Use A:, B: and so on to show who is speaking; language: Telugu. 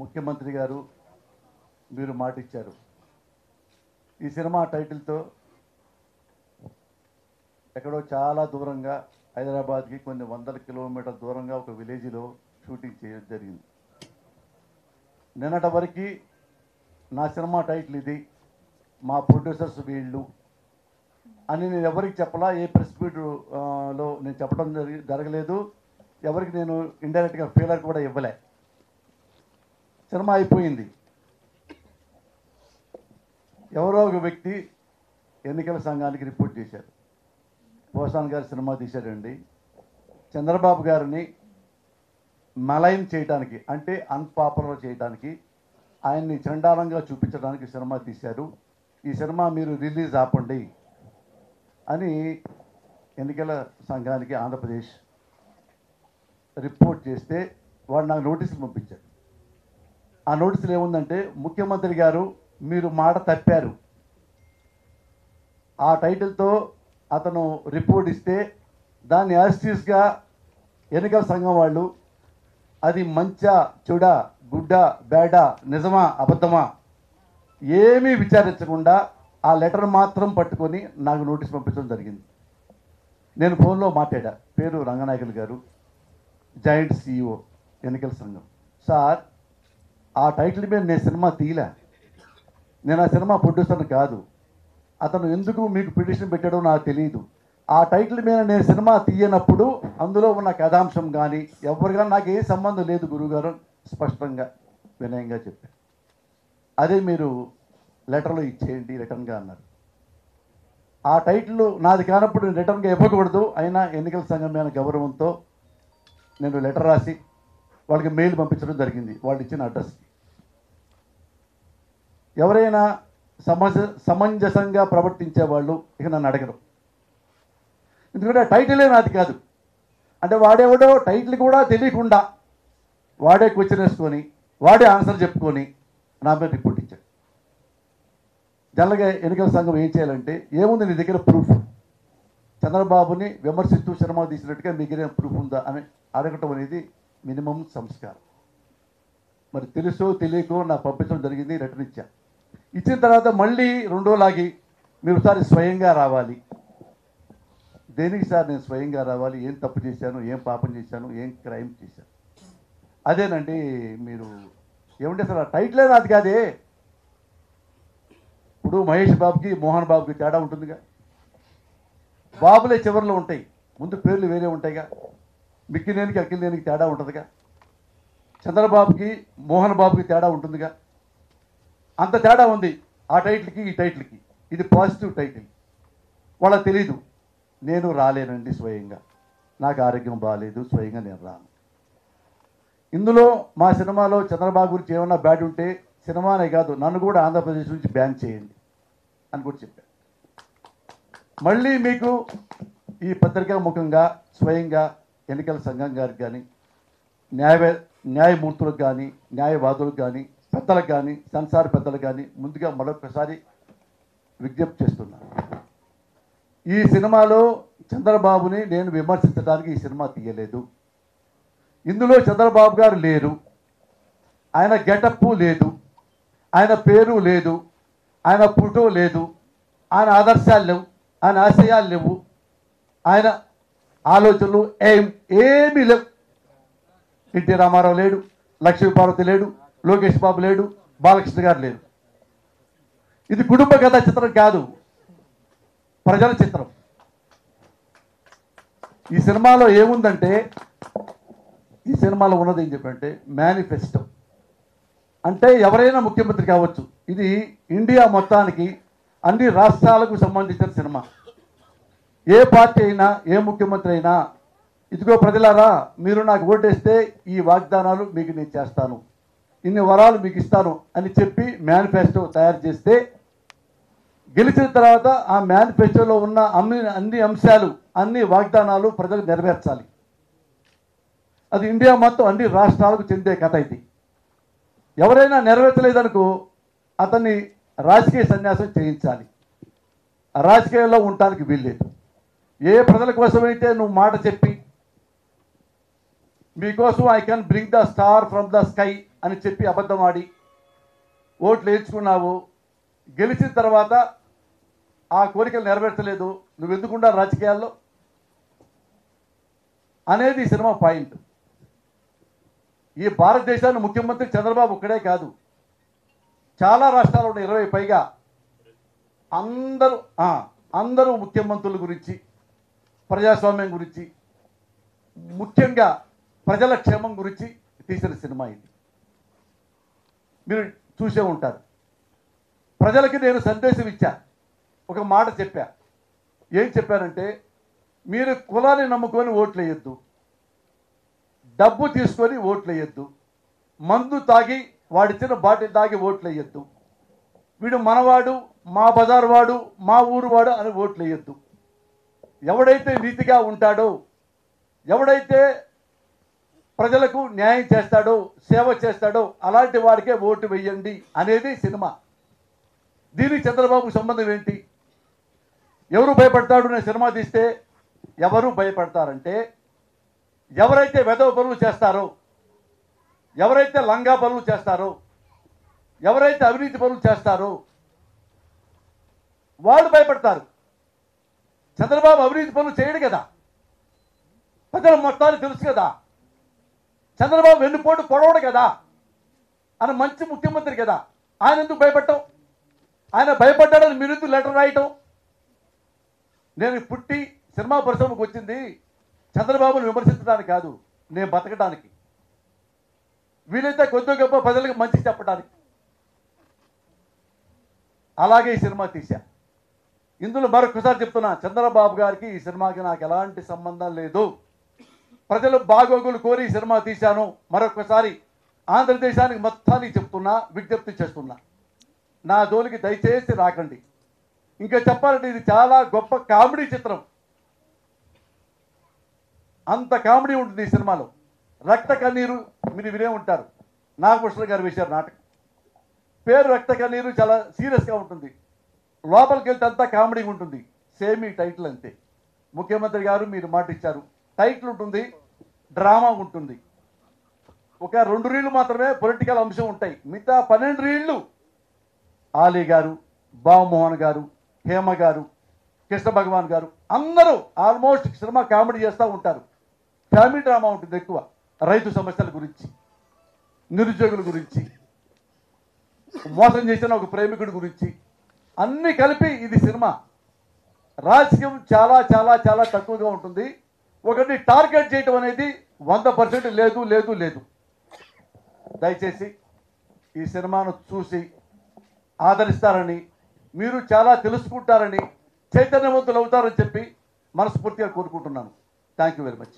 A: ముఖ్యమంత్రి గారు మీరు మాటిచ్చారు. ఈ సినిమా టైటిల్తో ఎక్కడో చాలా దూరంగా హైదరాబాద్కి కొన్ని వందల కిలోమీటర్ల దూరంగా ఒక విలేజ్లో షూటింగ్ చేయడం జరిగింది. నిన్నటి వరకు నా సినిమా టైటిల్ ఇది మా ప్రొడ్యూసర్స్ వీళ్ళు అని నేను ఎవరికి చెప్పలా ఏ ప్రెస్ మీట్లో నేను చెప్పడం జరగలేదు. ఎవరికి నేను ఇండైరెక్ట్గా ఫీలర్ కూడా ఇవ్వలే. సినిమా అయిపోయింది. ఎవరో ఒక వ్యక్తి ఎన్నికల సంఘానికి రిపోర్ట్ చేశారు. పోసాన్ గారు సినిమా తీశారండి చంద్రబాబు గారిని మలైన్ చేయడానికి అంటే అన్పాపులర్ చేయడానికి ఆయన్ని చండాలంగా చూపించడానికి సినిమా తీశారు. ఈ సినిమా మీరు రిలీజ్ ఆపండి అని ఎన్నికల సంఘానికి ఆంధ్రప్రదేశ్ రిపోర్ట్ చేస్తే వాడు నాకు నోటీసులు పంపించాడు. ఆ నోటీసులు ఏముందంటే ముఖ్యమంత్రి గారు మీరు మాట తప్పారు. ఆ టైటిల్తో అతను రిపోర్ట్ ఇస్తే దాన్ని యాస్టీస్గా ఎన్నికల సంఘం వాళ్ళు అది మంచా చెడ గుడ్డ బేడ నిజమా అబద్ధమా ఏమీ విచారించకుండా ఆ లెటర్ మాత్రం పట్టుకొని నాకు నోటీస్ పంపించడం జరిగింది. నేను ఫోన్లో మాట్లాడా పేరు రంగనాయకులు గారు జాయింట్ సిఇఓ ఎన్నికల సంఘం. సార్ ఆ టైటిల్ మీద నేను సినిమా తీయలే. నేను ఆ సినిమా ప్రొడ్యూసర్ని కాదు. అతను ఎందుకు మీకు పిటిషన్ పెట్టాడో నాకు తెలియదు ఆ టైటిల్ మీద నేను సినిమా తీయనప్పుడు అందులో ఉన్న కథాంశం కానీ ఎవరు కానీ నాకు ఏ సంబంధం లేదు గురువుగారు స్పష్టంగా వినయంగా చెప్పారు అదే మీరు లెటర్లో ఇచ్చేయండి రిటర్న్గా అన్నారు. ఆ టైటిల్ నాది కానప్పుడు రిటర్న్గా ఇవ్వకూడదు అయినా ఎన్నికల సంఘం మీద గౌరవంతో నేను లెటర్ రాసి వాళ్ళకి మెయిల్ పంపించడం జరిగింది. వాళ్ళు ఇచ్చిన అడ్రస్కి ఎవరైనా సమజ సమంజసంగా ప్రవర్తించే వాళ్ళు ఇక నన్ను అడగరు. ఎందుకంటే టైటిలే నాది కాదు. అంటే వాడేవాడో టైటిల్ కూడా తెలియకుండా వాడే క్వశ్చన్ వేసుకొని వాడే ఆన్సర్ చెప్పుకొని నా మీద రిపోర్ట్ ఇచ్చాడు. జనరల్గా ఎన్నికల సంఘం ఏం చేయాలంటే ఏముంది నీ దగ్గర ప్రూఫ్? చంద్రబాబుని విమర్శిస్తూ శర్మ తీసినట్టుగా మీ దగ్గర ప్రూఫ్ ఉందా అని అడగటం అనేది మినిమం సంస్కారం. మరి తెలుసో తెలియకో నాకు పంపించడం జరిగింది రిటర్న్ ఇచ్చా ఇచ్చిన తర్వాత మళ్ళీ రెండో లాగి మీరు ఒకసారి స్వయంగా రావాలి. దేనికి సార్ నేను స్వయంగా రావాలి? ఏం తప్పు చేశాను? ఏం పాపం చేశాను? ఏం క్రైమ్ చేశాను? అదేనండి మీరు ఏమంటే సార్ ఆ టైటిలే నాది కాదే. ఇప్పుడు మహేష్ బాబుకి మోహన్ బాబుకి తేడా ఉంటుందిగా. బాబులే చివరిలో ఉంటాయి. ముందు పేర్లు వేరే ఉంటాయిగా. మిక్కిలేనికి అక్కిలేనికి తేడా ఉంటుందిగా? చంద్రబాబుకి మోహన్ బాబుకి తేడా ఉంటుందిగా? అంత తేడా ఉంది ఆ టైటిల్కి ఈ టైటిల్కి. ఇది పాజిటివ్ టైటిల్. వాళ్ళకి తెలీదు. నేను రాలేనండి స్వయంగా. నాకు ఆరోగ్యం బాగాలేదు స్వయంగా నేను రాను. ఇందులో మా సినిమాలో చంద్రబాబు గురించి ఏమన్నా బ్యాడ్ ఉంటే సినిమానే కాదు నన్ను కూడా ఆంధ్రప్రదేశ్ నుంచి బ్యాన్ చేయండి అని కూడా చెప్పాను మళ్ళీ మీకు ఈ పత్రికా ముఖంగా స్వయంగా ఎన్నికల సంఘం గారికి కానీ న్యాయ న్యాయమూర్తులకు కానీ న్యాయవాదులకు కానీ పెద్దలకు కానీ సంసార పెద్దలకు కానీ ముందుగా మరొకసారి విజ్ఞప్తి చేస్తున్నాను ఈ సినిమాలో చంద్రబాబుని నేను విమర్శించడానికి ఈ సినిమా తీయలేదు. ఇందులో చంద్రబాబు గారు లేరు. ఆయన గెటప్పు లేదు. ఆయన పేరు లేదు. ఆయన ఫోటో లేదు. ఆయన ఆదర్శాలు లేవు. ఆయన ఆశయాలు లేవు. ఆయన ఆలోచనలు ఏం ఏమీ లేవు. ఎన్టీ రామారావు లేడు లక్ష్మీపార్వతి లేడు లోకేష్ బాబు లేడు బాలకృష్ణ గారు లేరు. ఇది కుటుంబ కథ చిత్రం కాదు ప్రజల చిత్రం. ఈ సినిమాలో ఏముందంటే ఈ సినిమాలో ఉన్నది ఏం చెప్పంటే మేనిఫెస్టో. అంటే ఎవరైనా ముఖ్యమంత్రి కావచ్చు. ఇది ఇండియా మొత్తానికి అన్ని రాష్ట్రాలకు సంబంధించిన సినిమా. ఏ పార్టీ అయినా ఏ ముఖ్యమంత్రి అయినా ఇదిగో ప్రజలారా మీరు నాకు ఓటేస్తే ఈ వాగ్దానాలు మీకు నేను చేస్తాను. ఇన్ని వరాలు మీకు ఇస్తాను అని చెప్పి మేనిఫెస్టో తయారు చేస్తే గెలిచిన తర్వాత ఆ మేనిఫెస్టోలో ఉన్న అన్ని అన్ని అంశాలు అన్ని వాగ్దానాలు ప్రజలకు నెరవేర్చాలి. అది ఇండియా మొత్తం అన్ని రాష్ట్రాలకు చెందే కథ ఇది. ఎవరైనా నెరవేర్చలేదనుకో అతన్ని రాజకీయ సన్యాసం చేయించాలి. రాజకీయాల్లో ఉండటానికి వీల్లేదు. ఏ ప్రజల కోసమైతే నువ్వు మాట చెప్పి మీకోసం I can bring the star from the sky అని చెప్పి అబద్ధం ఆడి ఓట్లు వేయించుకున్నావు గెలిచిన తర్వాత ఆ కోరికలు నెరవేర్చలేదు నువ్వు ఎందుకుండా రాజకీయాల్లో? అనేది సినిమా పాయింట్. ఈ భారతదేశాన్ని ముఖ్యమంత్రి చంద్రబాబు ఒక్కడే కాదు చాలా రాష్ట్రాలు ఉన్న ఇరవై పైగా. అందరూ అందరూ ముఖ్యమంత్రుల గురించి ప్రజాస్వామ్యం గురించి ముఖ్యంగా ప్రజల క్షేమం గురించి తీసిన సినిమా ఇది. మీరు చూసే ఉంటారు. ప్రజలకి నేను సందేశం ఇచ్చా. ఒక మాట చెప్పా. ఏం చెప్పానంటే మీరు కులాన్ని నమ్ముకొని ఓట్లేయొద్దు. డబ్బు తీసుకొని ఓట్లేయొద్దు. మందు తాగి వాడిచ్చిన బాటిల్ తాగి ఓట్లేయొద్దు. వీడు మనవాడు మా బజార్ వాడు మా ఊరు వాడు అని ఓట్లు వేయొద్దు ఎవడైతే నీతిగా ఉంటాడో ఎవడైతే ప్రజలకు న్యాయం చేస్తాడో సేవ చేస్తాడో అలాంటి వారికే ఓటు వేయండి అనేది సినిమా. దీనికి చంద్రబాబుకు సంబంధం ఏంటి? ఎవరు భయపడతాడు నేను సినిమా తీస్తే ఎవరు భయపడతారంటే ఎవరైతే వెధవ పనులు చేస్తారో ఎవరైతే లంగా పనులు చేస్తారో ఎవరైతే అవినీతి పనులు చేస్తారో వాళ్ళు భయపడతారు. చంద్రబాబు అభివృద్ధి పనులు చేయడు కదా. ప్రజల మొత్తాలు తెలుసు కదా. చంద్రబాబు వెన్నుపోటు పొడవడు కదా. ఆయన మంచి ముఖ్యమంత్రి కదా. ఆయన ఎందుకు భయపడటం? ఆయన భయపడ్డాడని మీరు ఎందుకు లెటర్ రాయటం? నేను పుట్టి సినిమా పరిశ్రమకు వచ్చింది చంద్రబాబును విమర్శించడానికి కాదు నేను బతకడానికి వీలైతే కొద్ది గొప్ప ప్రజలకు మంచి చెప్పడానికి అలాగే ఈ సినిమా తీశా. ఇందులో మరొకసారి చెప్తున్నా చంద్రబాబు గారికి ఈ సినిమాకి నాకు ఎలాంటి సంబంధం లేదు. ప్రజలు బాగోగులు కోరి ఈ సినిమా తీశాను. మరొకసారి ఆంధ్రదేశానికి మొత్తానికి చెప్తున్నా విజ్ఞప్తి చేస్తున్నా. నా జోలికి దయచేసి రాకండి. ఇంకా చెప్పాలంటే ఇది చాలా గొప్ప కామెడీ చిత్రం. అంత కామెడీ ఉంటుంది ఈ సినిమాలో. రక్త కన్నీరు మీరు వినే ఉంటారు. నాగభూషణ గారు వేశారు నాటకం. పేరు రక్త కన్నీరు చాలా సీరియస్గా ఉంటుంది. లోపలికి వెళ్తే అంతా కామెడీ ఉంటుంది. సేమ్ ఈ టైటిల్ అంతే. ముఖ్యమంత్రి గారు మీరు మాట ఇచ్చారు టైటిల్ ఉంటుంది డ్రామా ఉంటుంది. ఒక రెండు రీళ్ళు మాత్రమే పొలిటికల్ అంశం ఉంటాయి. మిగతా పన్నెండు రీళ్ళు ఆలీ గారు బాబుమోహన్ గారు హేమ గారు కృష్ణ భగవాన్ గారు అందరూ ఆల్మోస్ట్ సినిమా కామెడీ చేస్తూ ఉంటారు. ఫ్యామిలీ డ్రామా ఉంటుంది ఎక్కువ. రైతు సమస్యల గురించి నిరుద్యోగుల గురించి మోసం చేసిన ఒక ప్రేమికుడి గురించి అన్ని కలిపి ఇది సినిమా. రాజకీయం చాలా చాలా చాలా తక్కువగా ఉంటుంది. ఒకటి టార్గెట్ చేయటం అనేది వంద పర్సెంట్ లేదు లేదు లేదు. దయచేసి ఈ సినిమాను చూసి ఆదరిస్తారని మీరు చాలా తెలుసుకుంటారని చైతన్యవంతులు అవుతారని చెప్పి మనస్ఫూర్తిగా కోరుకుంటున్నాను. Thank you very much